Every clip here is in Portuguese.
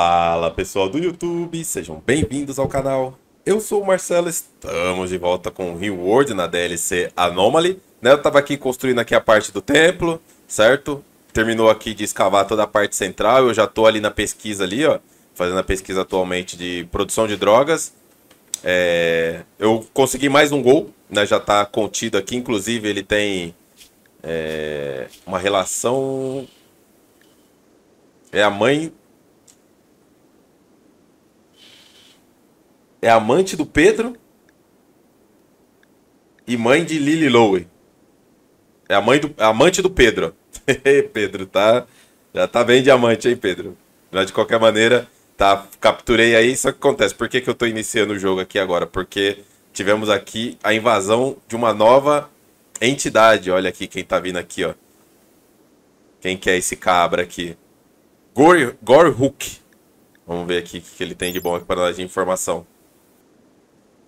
Fala pessoal do YouTube, sejam bem-vindos ao canal. Eu sou o Marcelo, estamos de volta com o Reward na DLC Anomaly. Né, eu tava aqui construindo aqui a parte do templo, certo? Terminou aqui de escavar toda a parte central, eu já tô ali na pesquisa ali, ó. Fazendo a pesquisa atualmente de produção de drogas. É, eu consegui mais um gol, né, já tá contido aqui, inclusive ele tem é, uma relação... É a mãe é amante do Pedro e mãe de Lily Lowe. É a mãe do, é amante do Pedro. Pedro, tá? Já tá bem diamante, hein, Pedro? Mas de qualquer maneira, tá, capturei aí. Só que acontece, por que, que eu tô iniciando o jogo aqui agora? Porque tivemos aqui a invasão de uma nova entidade. Olha aqui quem tá vindo aqui, ó. Quem que é esse cabra aqui? Hook. Vamos ver aqui o que ele tem de bom aqui para nós de informação.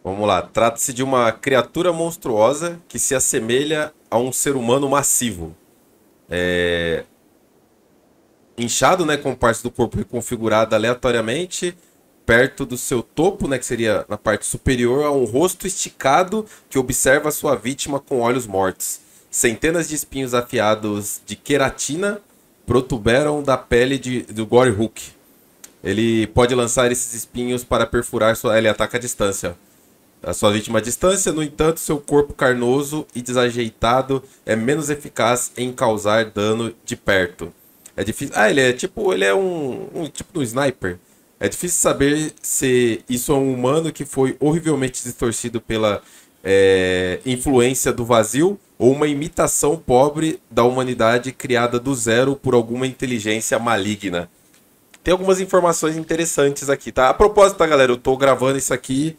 Vamos lá. Trata-se de uma criatura monstruosa que se assemelha a um ser humano massivo. É... Inchado, né, com partes do corpo reconfigurada aleatoriamente, perto do seu topo, né, que seria na parte superior, há um rosto esticado que observa sua vítima com olhos mortos. Centenas de espinhos afiados de queratina protuberam da pele de, do Gore Hook. Ele pode lançar esses espinhos para perfurar sua... Ele ataca à distância a sua vítima à distância, no entanto, seu corpo carnoso e desajeitado é menos eficaz em causar dano de perto. É difícil. Ah, ele é tipo, ele é um, um tipo um sniper. É difícil saber se isso é um humano que foi horrivelmente distorcido pela é, influência do vazio ou uma imitação pobre da humanidade criada do zero por alguma inteligência maligna. Tem algumas informações interessantes aqui, tá? A propósito, tá, galera? Eu tô gravando isso aqui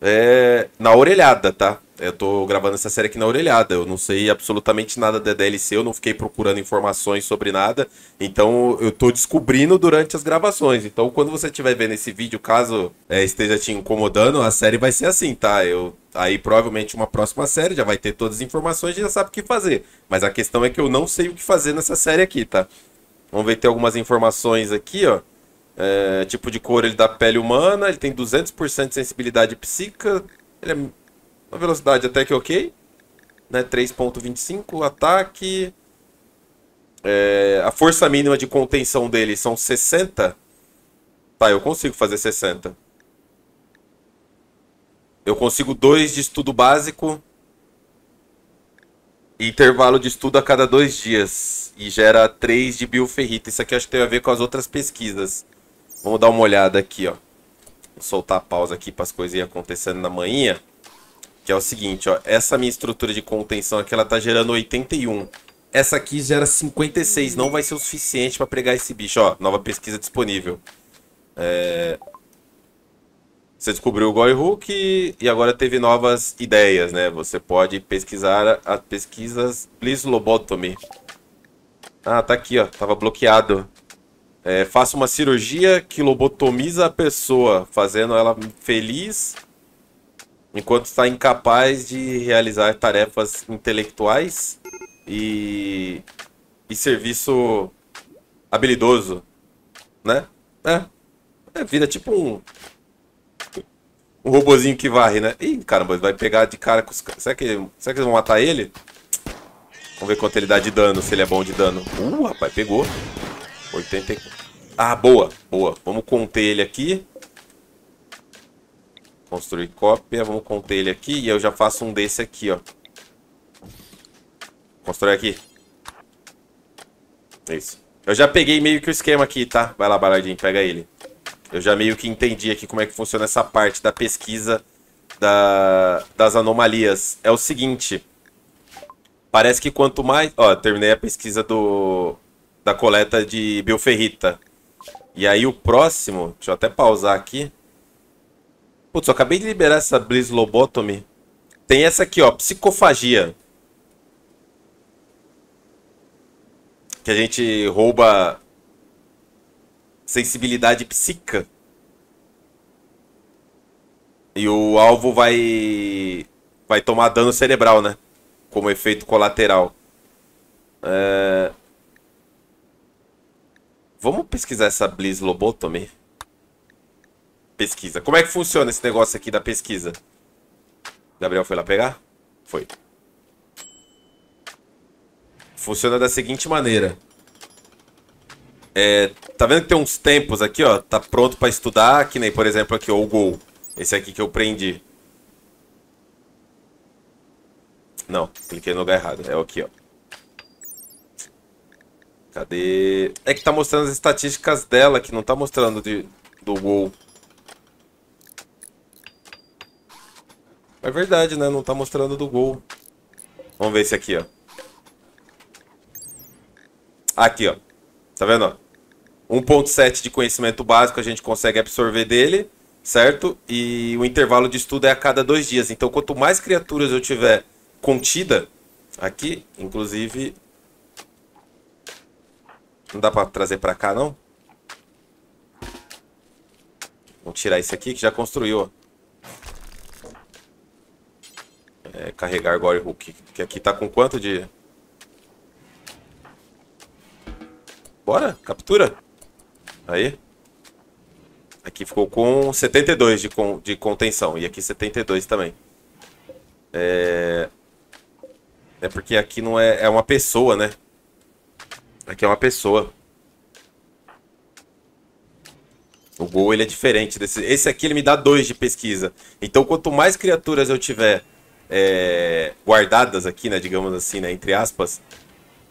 é, na orelhada, tá? Eu tô gravando essa série aqui na orelhada. Eu não sei absolutamente nada da DLC, eu não fiquei procurando informações sobre nada. Então eu tô descobrindo durante as gravações. Então quando você estiver vendo esse vídeo, caso é, esteja te incomodando, a série vai ser assim, tá? Eu aí provavelmente uma próxima série já vai ter todas as informações e já sabe o que fazer. Mas a questão é que eu não sei o que fazer nessa série aqui, tá? Vamos ver tem algumas informações aqui, ó. É, tipo de cor ele dá pele humana, ele tem 200% de sensibilidade psíquica, ele é uma velocidade até que ok, né? 3.25, ataque, é, a força mínima de contenção dele são 60, tá, eu consigo fazer 60. Eu consigo 2 de estudo básico, intervalo de estudo a cada dois dias, e gera 3 de bioferrita, isso aqui acho que tem a ver com as outras pesquisas. Vamos dar uma olhada aqui, ó. Vou soltar a pausa aqui para as coisas acontecendo na manhã. Que é o seguinte, ó. Essa minha estrutura de contenção aqui, ela tá gerando 81. Essa aqui gera 56. Não vai ser o suficiente para pregar esse bicho, ó. Nova pesquisa disponível. É... Você descobriu o Goy Hook e agora teve novas ideias, né? Você pode pesquisar as pesquisas Bliss Lobotomy. Ah, tá aqui, ó. Tava bloqueado. É, faça uma cirurgia que lobotomiza a pessoa, fazendo ela feliz enquanto está incapaz de realizar tarefas intelectuais e, e serviço habilidoso, né? É, é vira tipo um um robozinho que varre, né? Ih, caramba, vai pegar de cara com os será que será que eles vão matar ele? Vamos ver quanto ele dá de dano, se ele é bom de dano. Uh, rapaz, pegou. 84. Ah, boa, boa. Vamos conter ele aqui. Construir cópia. Vamos conter ele aqui. E eu já faço um desse aqui, ó. Constrói aqui. Isso. Eu já peguei meio que o esquema aqui, tá? Vai lá, Baladinho, pega ele. Eu já meio que entendi aqui como é que funciona essa parte da pesquisa da, das anomalias. É o seguinte. Parece que quanto mais... Ó, terminei a pesquisa do, da coleta de bioferrita. E aí o próximo, deixa eu até pausar aqui. Putz, eu acabei de liberar essa Blizz Lobotomy. Tem essa aqui, ó, psicofagia. Que a gente rouba sensibilidade psíquica. E o alvo vai vai tomar dano cerebral, né? Como efeito colateral. É... Vamos pesquisar essa Blizz Lobotomy? pesquisa. Como é que funciona esse negócio aqui da pesquisa? Gabriel foi lá pegar? Foi. Funciona da seguinte maneira. É, tá vendo que tem uns tempos aqui, ó? Tá pronto para estudar, que nem, por exemplo, aqui, ó, o Gol. Esse aqui que eu prendi. Não, cliquei no lugar errado. É o aqui, ó. Cadê? É que tá mostrando as estatísticas dela, que não tá mostrando de, do Gol. É verdade, né? Não tá mostrando do Gol. Vamos ver esse aqui, ó. Aqui, ó. Tá vendo, ó? 1.7 de conhecimento básico a gente consegue absorver dele, certo? E o intervalo de estudo é a cada dois dias. Então, quanto mais criaturas eu tiver contida aqui, inclusive... Não dá pra trazer pra cá, não? Vamos tirar esse aqui que já construiu. É, carregar agora o Hook. Que aqui tá com quanto de... Bora, captura. Aí. Aqui ficou com 72 de, con de contenção. E aqui 72 também. É... É porque aqui não é... É uma pessoa, né? Aqui é uma pessoa. O gol ele é diferente desse. Esse aqui ele me dá 2 de pesquisa. Então quanto mais criaturas eu tiver é, guardadas aqui, né? Digamos assim, né? Entre aspas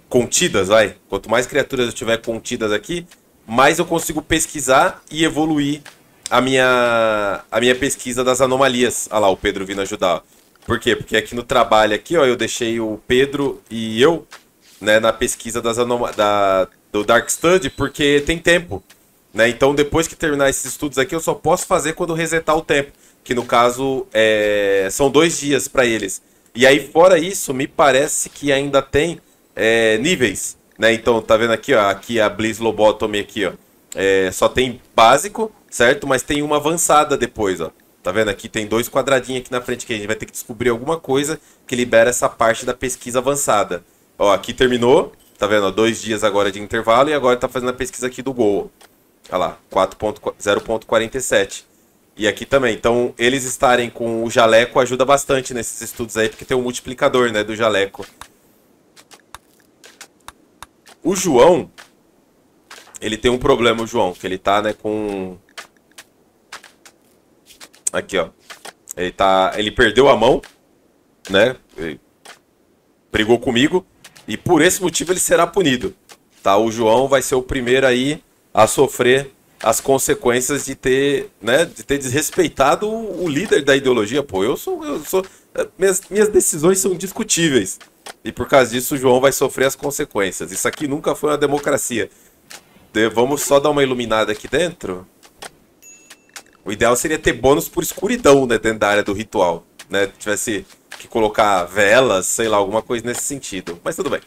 contidas, vai. Quanto mais criaturas eu tiver contidas aqui, mais eu consigo pesquisar e evoluir a minha, a minha pesquisa das anomalias. Olha lá, o Pedro vindo ajudar. Por quê? Porque aqui no trabalho aqui, ó, eu deixei o Pedro e eu, né, na pesquisa das da, do Dark Study, porque tem tempo. Né? Então, depois que terminar esses estudos aqui, eu só posso fazer quando resetar o tempo. Que no caso é, são dois dias para eles. E aí, fora isso, me parece que ainda tem é, níveis, né? Então, tá vendo aqui, ó, aqui a Bliss Lobotomy aqui, ó. É, só tem básico, certo? Mas tem uma avançada depois, ó. Tá vendo? Aqui tem dois quadradinhos aqui na frente que a gente vai ter que descobrir alguma coisa que libera essa parte da pesquisa avançada. Ó, aqui terminou, tá vendo? Dois dias agora de intervalo e agora tá fazendo a pesquisa aqui do Gol. Olha lá, 0.47. E aqui também. Então, eles estarem com o jaleco ajuda bastante nesses estudos aí, porque tem um multiplicador, né, do jaleco. O João, ele tem um problema, o João, que ele tá, né, com... Aqui, ó. Ele tá... Ele perdeu a mão, né? Ele brigou comigo. E por esse motivo ele será punido. Tá? O João vai ser o primeiro aí a sofrer as consequências de ter, né, de ter desrespeitado o líder da ideologia. Pô, eu sou, eu sou, minhas, minhas decisões são discutíveis. E por causa disso, o João vai sofrer as consequências. Isso aqui nunca foi uma democracia. De, vamos só dar uma iluminada aqui dentro. O ideal seria ter bônus por escuridão né, dentro da área do ritual. Né? Tivesse que colocar velas, sei lá, alguma coisa nesse sentido. Mas tudo bem.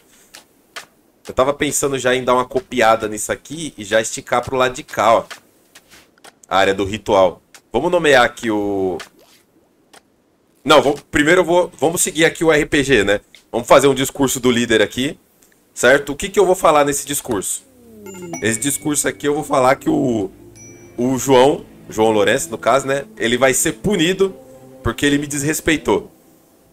Eu tava pensando já em dar uma copiada nisso aqui e já esticar pro lado de cá, ó. A área do ritual. Vamos nomear aqui o... Não, vamos, primeiro vou, vamos seguir aqui o RPG, né? Vamos fazer um discurso do líder aqui, certo? O que, que eu vou falar nesse discurso? Esse discurso aqui eu vou falar que o, o João, João Lourenço no caso, né? Ele vai ser punido porque ele me desrespeitou,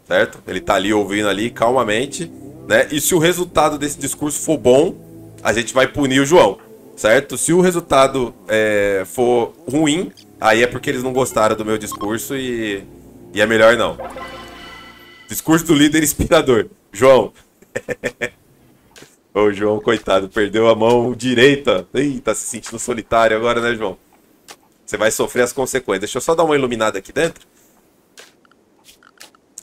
certo? Ele tá ali ouvindo ali calmamente, né? E se o resultado desse discurso for bom, a gente vai punir o João, certo? Se o resultado é, for ruim, aí é porque eles não gostaram do meu discurso e, e é melhor não. Discurso do líder inspirador. João. o João, coitado, perdeu a mão direita. Ih, tá se sentindo solitário agora, né, João? Você vai sofrer as consequências. Deixa eu só dar uma iluminada aqui dentro.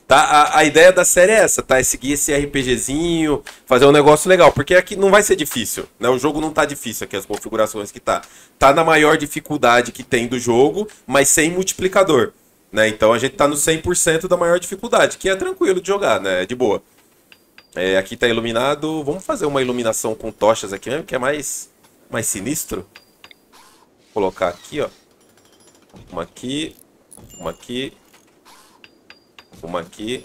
Tá, a, a ideia da série é essa, tá? É seguir esse RPGzinho, fazer um negócio legal. Porque aqui não vai ser difícil, né? O jogo não tá difícil aqui, as configurações que tá. Tá na maior dificuldade que tem do jogo, mas sem multiplicador. Né? Então a gente tá no 100% da maior dificuldade, que é tranquilo de jogar, né? É de boa. É, aqui tá iluminado. Vamos fazer uma iluminação com tochas aqui mesmo, que é mais, mais sinistro. Vou colocar aqui, ó. Uma aqui, uma aqui, uma aqui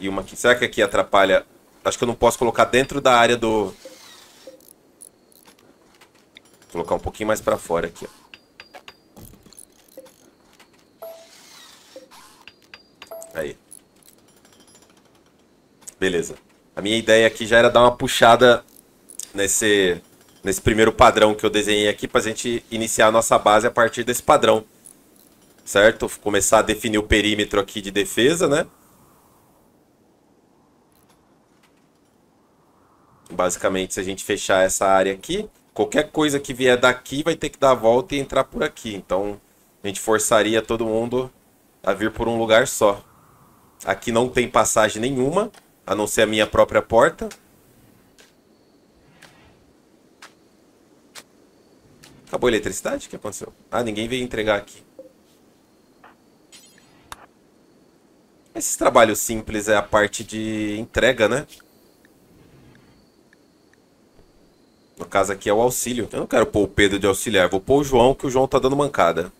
e uma aqui. Será que aqui atrapalha? Acho que eu não posso colocar dentro da área do... Vou colocar um pouquinho mais pra fora aqui, ó. Aí. Beleza. A minha ideia aqui já era dar uma puxada nesse, nesse primeiro padrão que eu desenhei aqui para a gente iniciar a nossa base a partir desse padrão. Certo? Começar a definir o perímetro aqui de defesa, né? Basicamente, se a gente fechar essa área aqui, qualquer coisa que vier daqui vai ter que dar a volta e entrar por aqui. Então, a gente forçaria todo mundo a vir por um lugar só. Aqui não tem passagem nenhuma, a não ser a minha própria porta. Acabou a eletricidade? O que aconteceu? Ah, ninguém veio entregar aqui. Esses trabalhos simples é a parte de entrega, né? No caso aqui é o auxílio. Eu não quero pôr o Pedro de auxiliar, vou pôr o João, que o João tá dando mancada.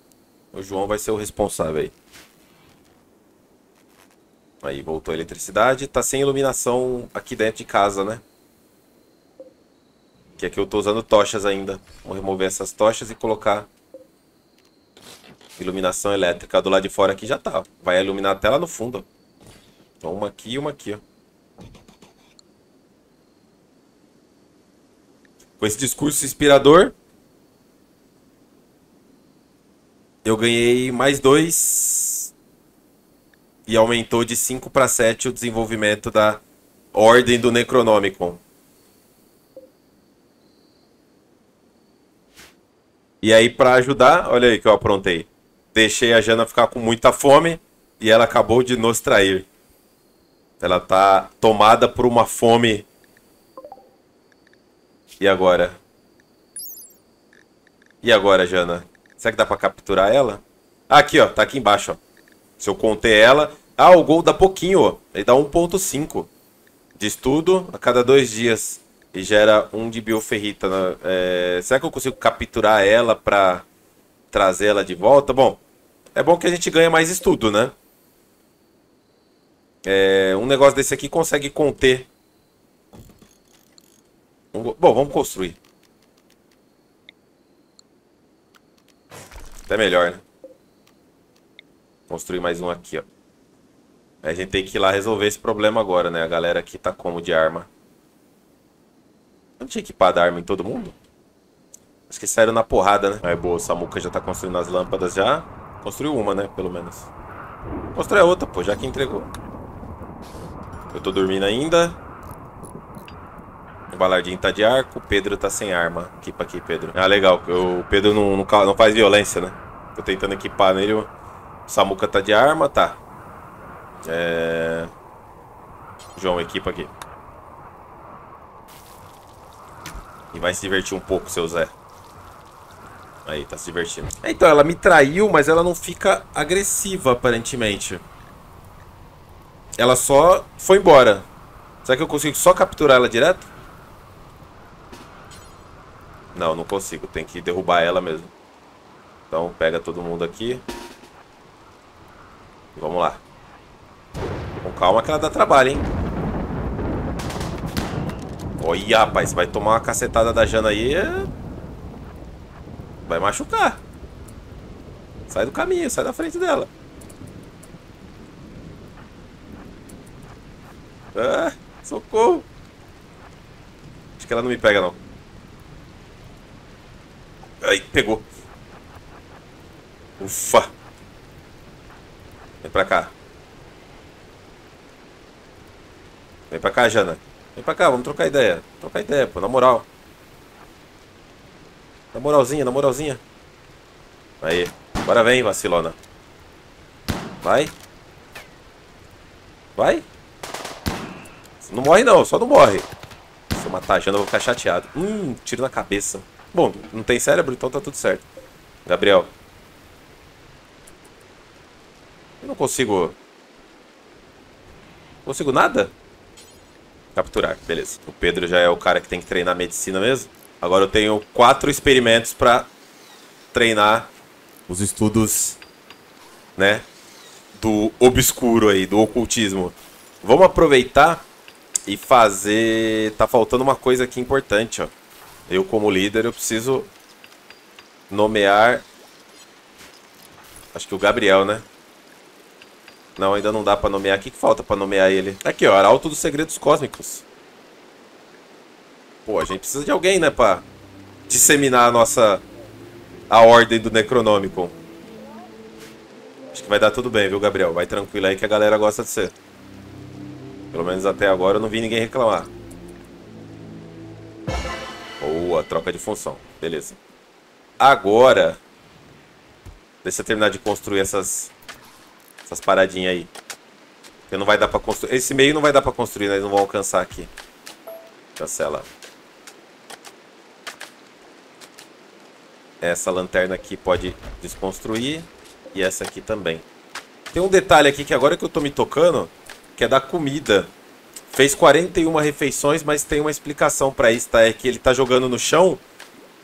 O João vai ser o responsável aí. Aí, voltou a eletricidade. Tá sem iluminação aqui dentro de casa, né? Que aqui eu tô usando tochas ainda. Vou remover essas tochas e colocar iluminação elétrica. Do lado de fora aqui já tá. Vai iluminar até lá no fundo. Então uma aqui e uma aqui, ó. Com esse discurso inspirador, eu ganhei mais dois e aumentou de 5 para 7 o desenvolvimento da ordem do Necronomicon. E aí, para ajudar, olha aí que eu aprontei. Deixei a Jana ficar com muita fome e ela acabou de nos trair. Ela tá tomada por uma fome e agora? E agora, Jana? Será que dá pra capturar ela? Ah, aqui, ó. Tá aqui embaixo, ó. Se eu contei ela... Ah, o gol dá pouquinho, ó. Ele dá 1.5 de estudo a cada dois dias. E gera um de bioferrita. Né? É... Será que eu consigo capturar ela pra trazer ela de volta? Bom, é bom que a gente ganha mais estudo, né? É... Um negócio desse aqui consegue conter Bom, vamos construir. Até melhor, né? Construir mais um aqui, ó. A gente tem que ir lá resolver esse problema agora, né? A galera aqui tá como de arma. Não tinha equipado a arma em todo mundo? Acho que saíram na porrada, né? É boa, o Samuka já tá construindo as lâmpadas já. Construiu uma, né? Pelo menos. Construir a outra, pô, já que entregou. Eu tô dormindo ainda. O Balardinho tá de arco, o Pedro tá sem arma. Equipa aqui, Pedro. Ah, legal. O Pedro não, não, não faz violência, né? Tô tentando equipar nele. O Samuca tá de arma, tá. É... João, equipa aqui. E vai se divertir um pouco, seu Zé. Aí, tá se divertindo. Então, ela me traiu, mas ela não fica agressiva, aparentemente. Ela só foi embora. Será que eu consigo só capturar ela direto? Não, não consigo. Tem que derrubar ela mesmo. Então pega todo mundo aqui. Vamos lá. Com calma que ela dá trabalho, hein? Olha, rapaz. Vai tomar uma cacetada da Jana aí. Vai machucar. Sai do caminho, sai da frente dela. Ah, socorro. Acho que ela não me pega, não. Aí, pegou. Ufa. Vem pra cá. Vem pra cá, Jana. Vem pra cá, vamos trocar ideia. Trocar ideia, pô, na moral. Na moralzinha, na moralzinha. Aí. Agora vem, vacilona. Vai. Vai. Não morre não, só não morre. Se eu matar a Jana, eu vou ficar chateado. Hum, tiro na cabeça. Bom, não tem cérebro, então tá tudo certo. Gabriel. Eu não consigo... Não consigo nada? Capturar, beleza. O Pedro já é o cara que tem que treinar medicina mesmo. Agora eu tenho quatro experimentos pra treinar os estudos, né? Do obscuro aí, do ocultismo. Vamos aproveitar e fazer... Tá faltando uma coisa aqui importante, ó. Eu, como líder, eu preciso nomear... Acho que o Gabriel, né? Não, ainda não dá pra nomear. O que, que falta pra nomear ele? Aqui, ó. Arauto dos Segredos Cósmicos. Pô, a gente precisa de alguém, né, pra disseminar a nossa... A ordem do Necronômico. Acho que vai dar tudo bem, viu, Gabriel? Vai tranquilo aí que a galera gosta de você. Pelo menos até agora eu não vi ninguém reclamar. Boa, troca de função. Beleza. Agora... Deixa eu terminar de construir essas... Essas paradinhas aí. Porque não vai dar pra construir... Esse meio não vai dar pra construir, né? Eles não vão alcançar aqui. Cancela. Essa lanterna aqui pode desconstruir. E essa aqui também. Tem um detalhe aqui que agora que eu tô me tocando, que é da comida. Fez 41 refeições, mas tem uma explicação para isso, tá? É que ele tá jogando no chão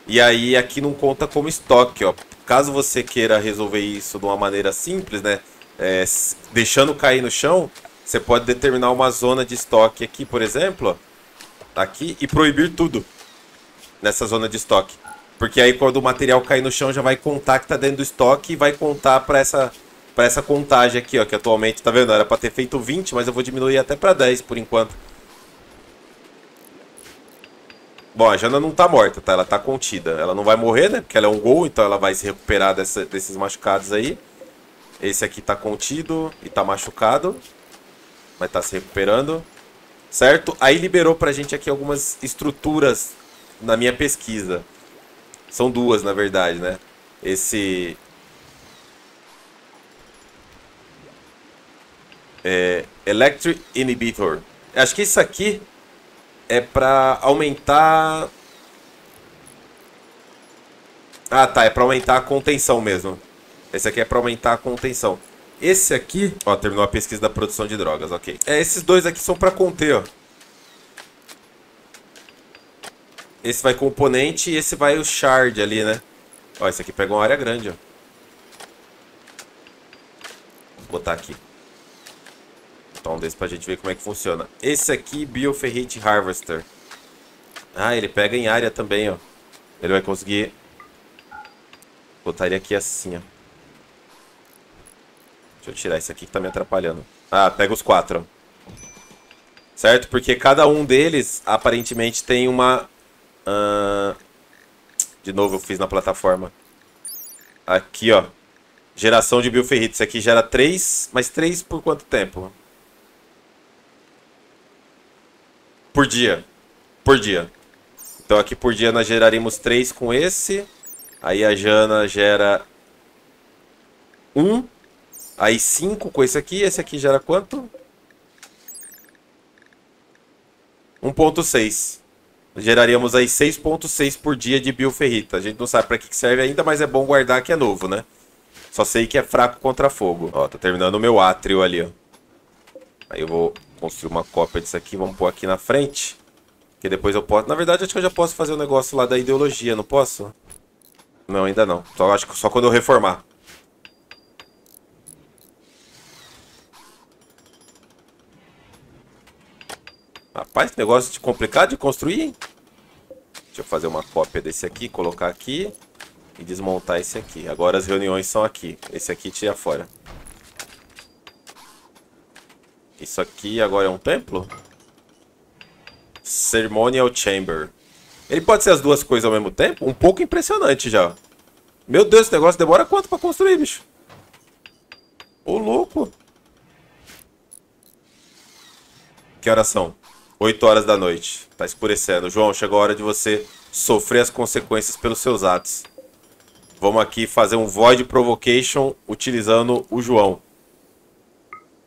e aí aqui não conta como estoque, ó. Caso você queira resolver isso de uma maneira simples, né? É, deixando cair no chão, você pode determinar uma zona de estoque aqui, por exemplo, ó, aqui, e proibir tudo nessa zona de estoque. Porque aí quando o material cair no chão já vai contar que tá dentro do estoque e vai contar para essa para essa contagem aqui, ó, que atualmente, tá vendo? Era para ter feito 20, mas eu vou diminuir até para 10 por enquanto. Bom, a Jana não tá morta, tá? Ela tá contida. Ela não vai morrer, né? Porque ela é um gol, então ela vai se recuperar dessa, desses machucados aí. Esse aqui tá contido e tá machucado. Mas tá se recuperando. Certo? Aí liberou pra gente aqui algumas estruturas na minha pesquisa. São duas, na verdade, né? Esse... É, Electric Inhibitor. Acho que isso aqui é pra aumentar... Ah, tá. É pra aumentar a contenção mesmo. Esse aqui é pra aumentar a contenção. Esse aqui... Ó, terminou a pesquisa da produção de drogas, ok. É, esses dois aqui são pra conter, ó. Esse vai componente e esse vai o shard ali, né? Ó, esse aqui pega uma área grande, ó. Vou botar aqui. Então, um desse pra gente ver como é que funciona. Esse aqui, Bioferrite Harvester. Ah, ele pega em área também, ó. Ele vai conseguir... Botar ele aqui assim, ó. Deixa eu tirar esse aqui que tá me atrapalhando. Ah, pega os quatro, ó. Certo? Porque cada um deles, aparentemente, tem uma Uh, de novo eu fiz na plataforma. Aqui, ó. Geração de bioferrite. Isso aqui gera 3, mas 3 por quanto tempo? Por dia. Por dia. Então aqui por dia nós geraríamos 3 com esse. Aí a Jana gera 1. Aí 5 com esse aqui. Esse aqui gera quanto? 1.6 geraríamos aí 6.6 por dia de bioferrita. A gente não sabe para que serve ainda, mas é bom guardar que é novo, né? Só sei que é fraco contra fogo. Ó, tá terminando o meu átrio ali, ó. Aí eu vou construir uma cópia disso aqui, vamos pôr aqui na frente. Que depois eu posso... Na verdade, acho que eu já posso fazer o um negócio lá da ideologia, não posso? Não, ainda não. Só acho que só quando eu reformar. Rapaz, negócio de complicado de construir, hein? Deixa eu fazer uma cópia desse aqui, colocar aqui e desmontar esse aqui. Agora as reuniões são aqui. Esse aqui tira fora. Isso aqui agora é um templo? Ceremonial Chamber. Ele pode ser as duas coisas ao mesmo tempo? Um pouco impressionante já. Meu Deus, esse negócio demora quanto pra construir, bicho? Ô, louco. Que horas são? 8 horas da noite. Tá escurecendo. João, chegou a hora de você sofrer as consequências pelos seus atos. Vamos aqui fazer um Void Provocation utilizando o João.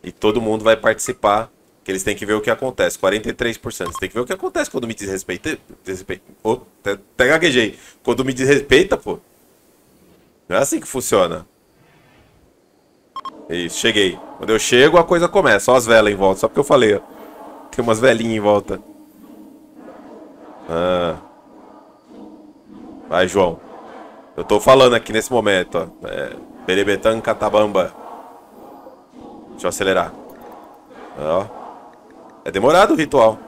E todo mundo vai participar. Que eles têm que ver o que acontece. 43%. Você tem que ver o que acontece quando me desrespeita. desrespeita. Oh, até, gaguejei. Quando me desrespeita, pô. Não é assim que funciona. Isso, cheguei. Quando eu chego, a coisa começa. Só as velas em volta. Só porque eu falei, ó. Tem umas velhinhas em volta. Ah. Vai, João. Eu tô falando aqui nesse momento, ó. É, Catabamba. Deixa eu acelerar. Ó. É demorado o ritual.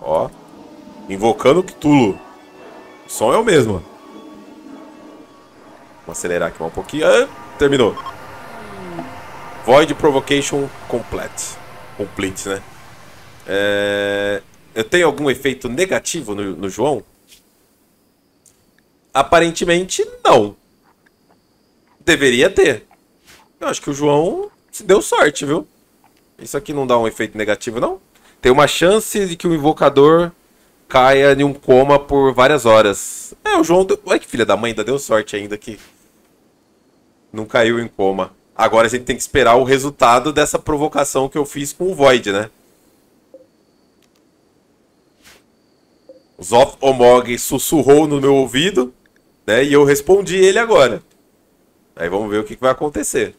Ó. Invocando Cthulhu. O som é o mesmo. Vamos acelerar aqui um pouquinho. Ah, terminou. Void Provocation Complete. Complete, né? É... Eu tenho algum efeito negativo no, no João? Aparentemente, não. Deveria ter. Eu acho que o João se deu sorte, viu? Isso aqui não dá um efeito negativo, não? Tem uma chance de que o invocador caia em um coma por várias horas. É, o João. Deu... Olha que filha da mãe, ainda deu sorte ainda que. Não caiu em coma. Agora a gente tem que esperar o resultado dessa provocação que eu fiz com o Void, né? Zoth Omog sussurrou no meu ouvido, né? E eu respondi ele agora. Aí vamos ver o que, vai acontecer.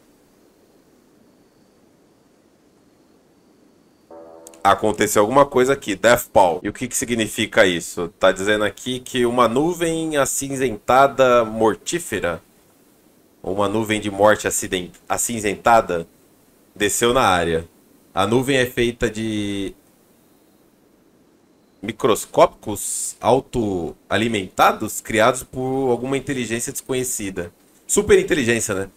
aconteceu alguma coisa aqui, Deathfall. E o que, que significa isso? Tá dizendo aqui que uma nuvem acinzentada mortífera, uma nuvem de morte acinzentada, desceu na área. A nuvem é feita de microscópicos autoalimentados criados por alguma inteligência desconhecida. Super inteligência, né?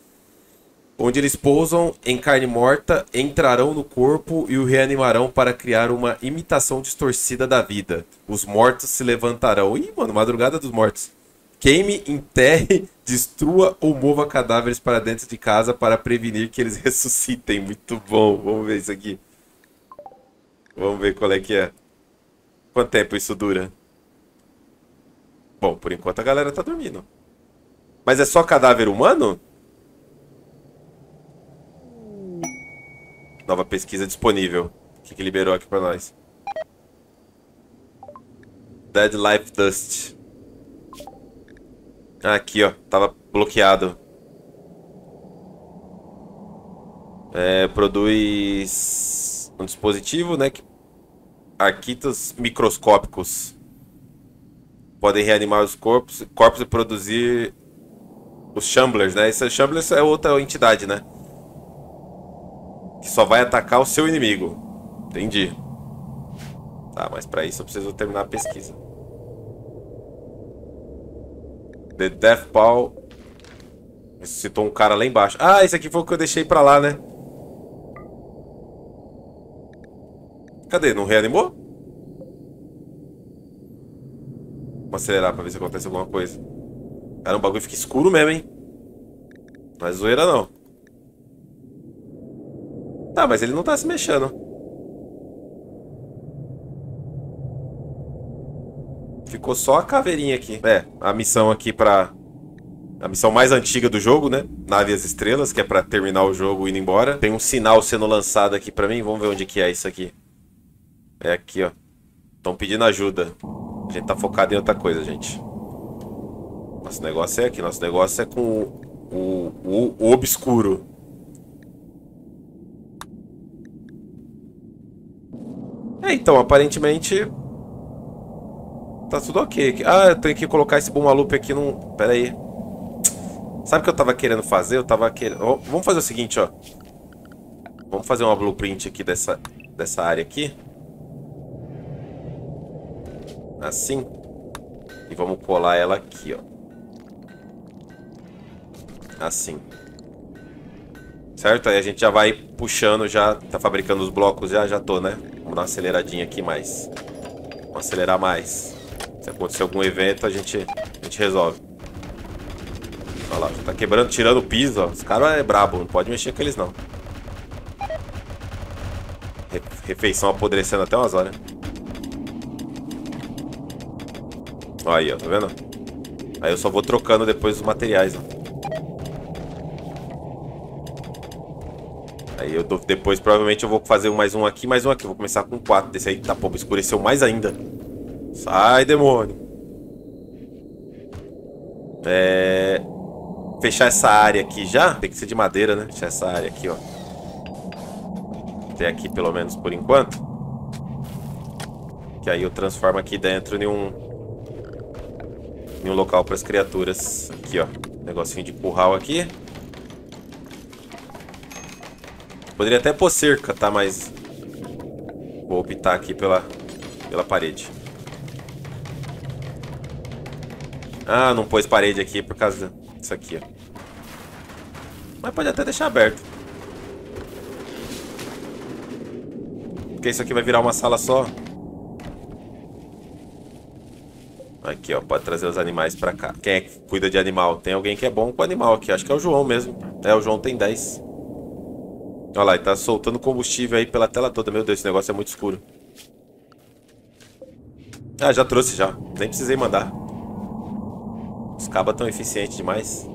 onde eles pousam em carne morta, entrarão no corpo e o reanimarão para criar uma imitação distorcida da vida. Os mortos se levantarão. Ih, mano, madrugada dos mortos. Queime, enterre, destrua ou mova cadáveres para dentro de casa para prevenir que eles ressuscitem. Muito bom. Vamos ver isso aqui. Vamos ver qual é que é. Quanto tempo isso dura? Bom, por enquanto a galera tá dormindo. Mas é só cadáver humano? Nova pesquisa disponível. O que, que liberou aqui pra nós? Dead Life Dust. Ah, aqui, ó. Tava bloqueado. É, produz um dispositivo, né? Que... Arquitos microscópicos. Podem reanimar os corpos, corpos e produzir os Shamblers, né? Esse Shamblers é outra entidade, né? que só vai atacar o seu inimigo. Entendi. Tá, mas para isso eu preciso terminar a pesquisa. The Death Paw ressuscitou um cara lá embaixo. Ah, esse aqui foi o que eu deixei pra lá, né? Cadê? Não reanimou? Vamos acelerar pra ver se acontece alguma coisa. Cara, o bagulho fica escuro mesmo, hein? Não é zoeira, não. Tá, mas ele não tá se mexendo. Ficou só a caveirinha aqui. É, a missão aqui pra... A missão mais antiga do jogo, né? Nave as Estrelas, que é pra terminar o jogo indo embora. Tem um sinal sendo lançado aqui pra mim. Vamos ver onde que é isso aqui. É aqui, ó. Estão pedindo ajuda. A gente tá focado em outra coisa, gente. Nosso negócio é aqui. Nosso negócio é com o, o, o obscuro. É, então, aparentemente... Tá tudo ok. Ah, eu tenho que colocar esse Bumalup aqui num... Pera aí. Sabe o que eu tava querendo fazer? Eu tava querendo... Vamos fazer o seguinte, ó. Vamos fazer uma blueprint aqui dessa, dessa área aqui. Assim. E vamos colar ela aqui, ó. Assim. Certo? Aí a gente já vai puxando, já tá fabricando os blocos, já, já tô, né? Vamos dar uma aceleradinha aqui mais. Vamos acelerar mais. Se acontecer algum evento, a gente, a gente resolve. Olha lá, já tá quebrando, tirando o piso, ó. Os caras é brabo, não pode mexer com eles, não. Refeição apodrecendo até umas horas. Olha aí, ó, tá vendo? Aí eu só vou trocando depois os materiais, ó. Aí eu depois provavelmente eu vou fazer mais um aqui, mais um aqui. vou começar com quatro desse aí. Tá, pô, escureceu mais ainda. Sai, demônio. É... Fechar essa área aqui já. Tem que ser de madeira, né? Fechar essa área aqui, ó. Até aqui, pelo menos, por enquanto. Que aí eu transformo aqui dentro em um... Em um local para as criaturas. Aqui, ó. Negocinho de curral aqui. Poderia até pôr cerca, tá? Mas vou optar aqui pela, pela parede. Ah, não pôs parede aqui por causa disso aqui, ó. Mas pode até deixar aberto. porque isso aqui vai virar uma sala só. Aqui, ó, pode trazer os animais pra cá. Quem é que cuida de animal? Tem alguém que é bom com animal aqui. Acho que é o João mesmo. É, o João tem 10. Olha lá, ele tá soltando combustível aí pela tela toda. Meu Deus, esse negócio é muito escuro. Ah, já trouxe já. Nem precisei mandar. Os cabas tão eficientes demais.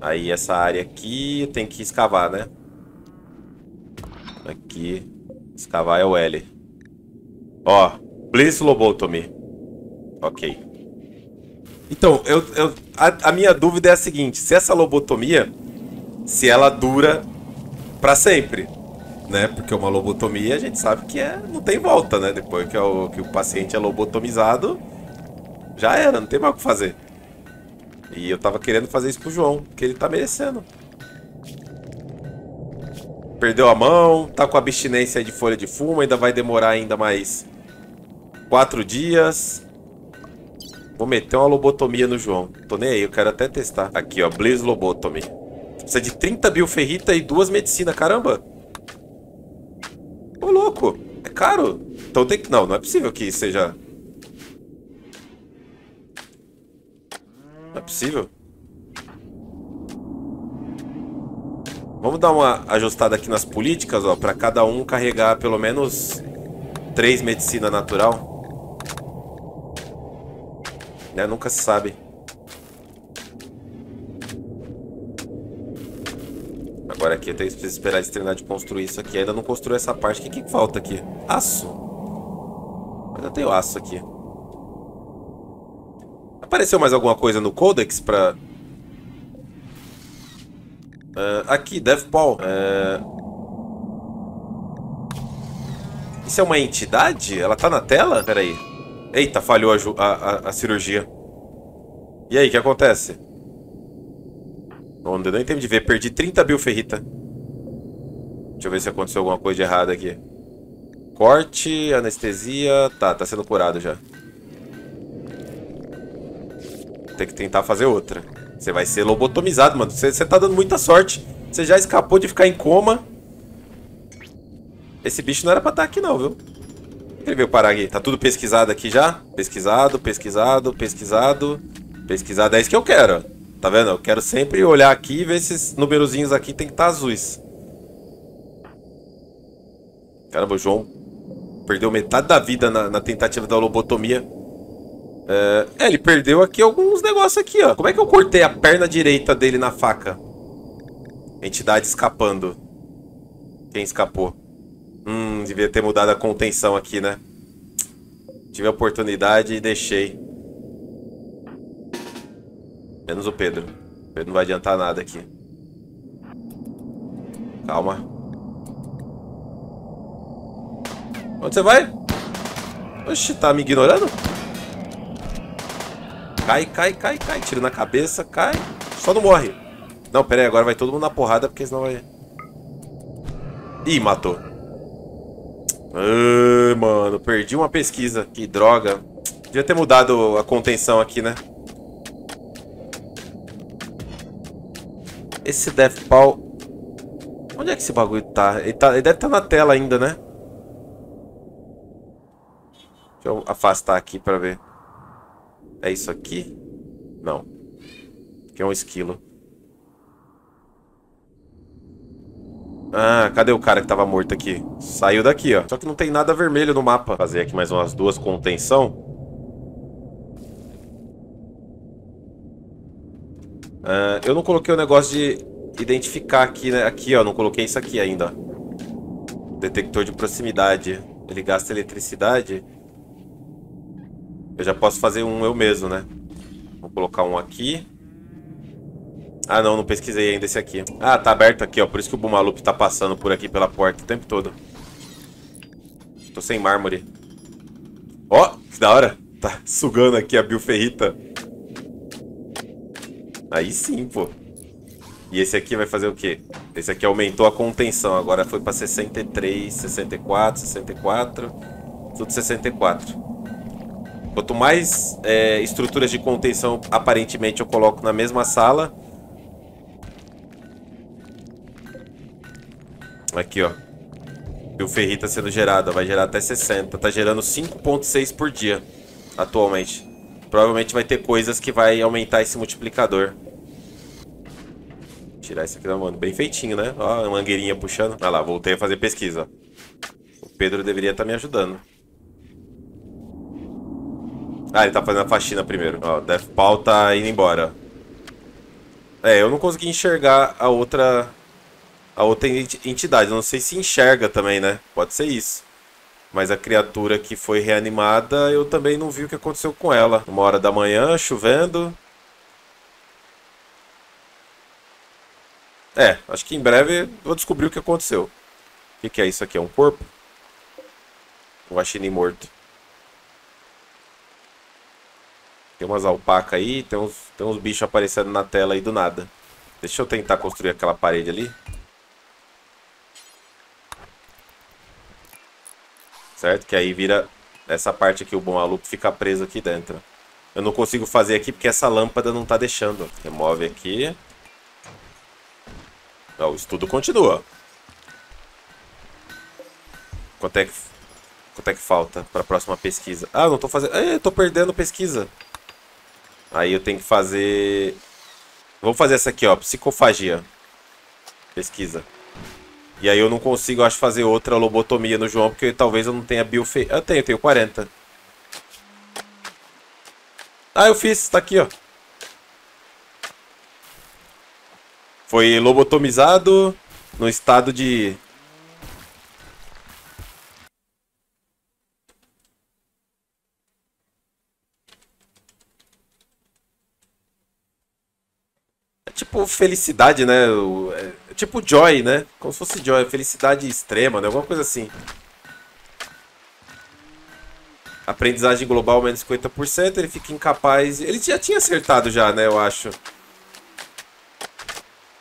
Aí essa área aqui tem que escavar, né? Aqui. Escavar é o L. Ó, Bliss Lobotomy. Ok. Então, eu, eu a, a, minha dúvida é a seguinte. Se essa lobotomia, se ela dura para sempre, né? Porque uma lobotomia a gente sabe que é, não tem volta, né? Depois que, é o, que o paciente é lobotomizado, já era, não tem mais o que fazer. E eu tava querendo fazer isso pro João, que ele tá merecendo. Perdeu a mão, tá com abstinência de folha de fumo, ainda vai demorar ainda mais quatro dias. Vou meter uma lobotomia no João. Tô nem aí, eu quero até testar. Aqui, ó, Blaze Lobotomy. Precisa de 30 bioferrita e duas medicina, caramba. Ô, louco, é caro. Então tem que... Não, não é possível que seja Não é possível. Vamos dar uma ajustada aqui nas políticas, ó, para cada um carregar pelo menos três medicina natural. Né? Nunca se sabe. Agora aqui eu tenho que esperar eles terminar de construir isso aqui. Ainda não construiu essa parte. O que, que falta aqui? Aço. Mas eu tenho aço aqui. Apareceu mais alguma coisa no Codex pra... Uh, aqui, DevPaul. Uh... Isso é uma entidade? Ela tá na tela? Pera aí. Eita, falhou a, a, a cirurgia. E aí, o que acontece? Não nem tempo de ver. Perdi 30 mil ferrita. Deixa eu ver se aconteceu alguma coisa de errada aqui. Corte, anestesia... Tá, tá sendo curado já. Tem que tentar fazer outra. Você vai ser lobotomizado, mano. Você, tá dando muita sorte. Você já escapou de ficar em coma. Esse bicho não era pra estar tá aqui não, viu? Ele veio parar aqui. Tá tudo pesquisado aqui já? Pesquisado, pesquisado, pesquisado. Pesquisado. É isso que eu quero. Tá vendo? Eu quero sempre olhar aqui e ver se esses numerozinhos aqui tem que estar tá azuis. Caramba, o João perdeu metade da vida na, na tentativa da lobotomia. É, é, ele perdeu aqui alguns negócios aqui, ó. Como é que eu cortei a perna direita dele na faca? Entidade escapando. Quem escapou? Hum, devia ter mudado a contenção aqui, né? Tive a oportunidade e deixei. Menos o Pedro. Pedro não vai adiantar nada aqui. Calma. Onde você vai? Oxi, tá me ignorando? Cai, cai, cai, cai. Tiro na cabeça, cai. Só não morre. Não, pera aí, agora vai todo mundo na porrada, porque senão vai... Ih, matou. Ai, mano, perdi uma pesquisa. Que droga. Devia ter mudado a contenção aqui, né? Esse Deathpaw... Onde é que esse bagulho tá? Ele, tá... ele deve estar tá na tela ainda, né? Deixa eu afastar aqui pra ver. É isso aqui? Não. Aqui é um esquilo. Ah, cadê o cara que tava morto aqui? Saiu daqui, ó. Só que não tem nada vermelho no mapa. Fazer aqui mais umas duas contenção. Ah, eu não coloquei o negócio de identificar aqui, né? Aqui, ó. Não coloquei isso aqui ainda. Detector de proximidade. Ele gasta eletricidade. Eu já posso fazer um eu mesmo, né? Vou colocar um aqui. Ah, não, não pesquisei ainda esse aqui. Ah, tá aberto aqui, ó. Por isso que o Bumalup tá passando por aqui pela porta o tempo todo. Tô sem mármore. Ó, oh, que da hora. Tá sugando aqui a bioferrita. Aí sim, pô. E esse aqui vai fazer o quê? Esse aqui aumentou a contenção. Agora foi pra 63, 64, 64. Tudo 64. Quanto mais é, estruturas de contenção aparentemente eu coloco na mesma sala. Aqui, ó. Bioferrita tá sendo gerada. Vai gerar até 60. Tá gerando 5.6 por dia atualmente. Provavelmente vai ter coisas que vai aumentar esse multiplicador. Tirar isso aqui da mão. Bem feitinho, né? Ó, a mangueirinha puxando. Olha lá, voltei a fazer pesquisa. O Pedro deveria estar tá me ajudando. Ah, ele tá fazendo a faxina primeiro. Ó, Deathpaw tá indo embora. É, eu não consegui enxergar a outra a outra entidade. não sei se enxerga também, né? Pode ser isso. Mas a criatura que foi reanimada, eu também não vi o que aconteceu com ela. Uma hora da manhã, chovendo. É, acho que em breve vou descobrir o que aconteceu. O que, que é isso aqui? É um corpo? Um guaxinim morto. Tem umas alpacas aí, tem uns, tem uns bichos aparecendo na tela aí do nada. Deixa eu tentar construir aquela parede ali. Certo? Que aí vira essa parte aqui, o bom alupo fica preso aqui dentro. Eu não consigo fazer aqui porque essa lâmpada não tá deixando. Remove aqui. Ó, o estudo continua. Quanto é que, quanto é que falta para a próxima pesquisa? Ah, não tô fazendo... É, tô perdendo pesquisa. Aí eu tenho que fazer... Vamos fazer essa aqui, ó. Psicofagia. Pesquisa. E aí eu não consigo, acho, fazer outra lobotomia no João, porque talvez eu não tenha biofe... Eu tenho, eu tenho 40. Ah, eu fiz, tá aqui, ó. Foi lobotomizado no estado de... É felicidade, né? O... É tipo Joy, né? Como se fosse Joy, felicidade extrema, né? Alguma coisa assim. Aprendizagem global menos 50%, ele fica incapaz... Ele já tinha acertado já, né, eu acho.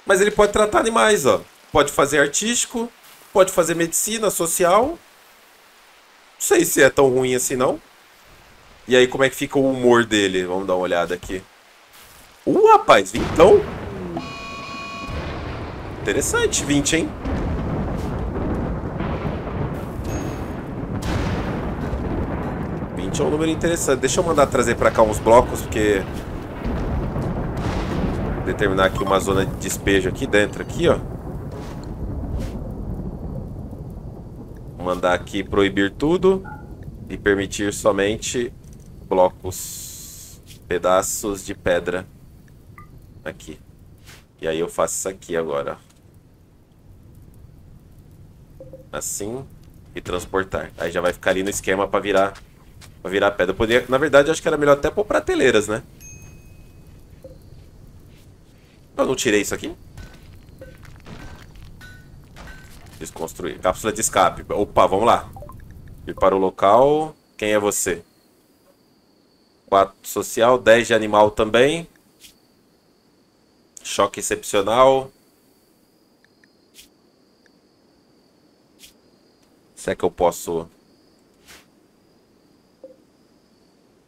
Mas ele pode tratar animais, ó. Pode fazer artístico, pode fazer medicina, social. Não sei se é tão ruim assim, não. E aí, como é que fica o humor dele? Vamos dar uma olhada aqui. Uh, rapaz, então... Interessante, 20, hein? é um número interessante. Deixa eu mandar trazer pra cá uns blocos, porque... Determinar aqui uma zona de despejo aqui dentro, aqui, ó. Mandar aqui proibir tudo e permitir somente blocos, pedaços de pedra aqui. E aí eu faço isso aqui agora, Assim. E transportar. Aí já vai ficar ali no esquema pra virar, pra virar pedra. Eu poderia, na verdade, acho que era melhor até pôr prateleiras, né? Eu não tirei isso aqui? Desconstruir. Cápsula de escape. Opa, vamos lá. Ir para o local. Quem é você? 4 social, 10 de animal também. Choque excepcional. Será que eu posso...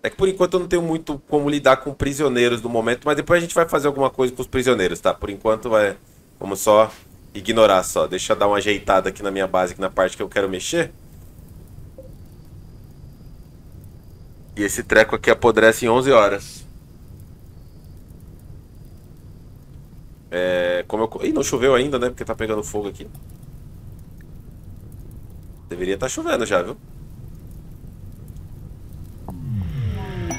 É que por enquanto eu não tenho muito como lidar com prisioneiros no momento, mas depois a gente vai fazer alguma coisa com os prisioneiros, tá? Por enquanto vai... Vamos só ignorar só. Deixa eu dar uma ajeitada aqui na minha base, aqui na parte que eu quero mexer. E esse treco aqui apodrece em 11 horas. É, como eu... Ih, não choveu ainda, né? Porque tá pegando fogo aqui. Deveria estar tá chovendo já, viu?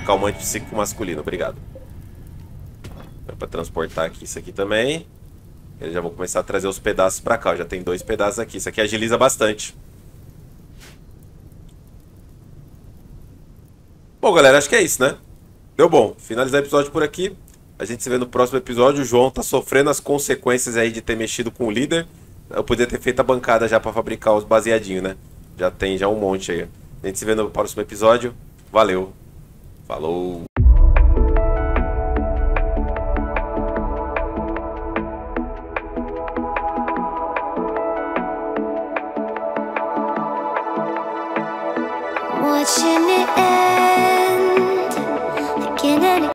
Calmante psíquico masculino, obrigado. É pra transportar aqui isso aqui também. Eu já vou começar a trazer os pedaços pra cá. Já tem dois pedaços aqui. Isso aqui agiliza bastante. Bom, galera, acho que é isso, né? Deu bom. Finalizar o episódio por aqui. A gente se vê no próximo episódio. O João tá sofrendo as consequências aí de ter mexido com o líder. Eu poderia ter feito a bancada já para fabricar os baseadinhos, né? Já tem já um monte aí. A gente se vê no próximo episódio. Valeu. Falou.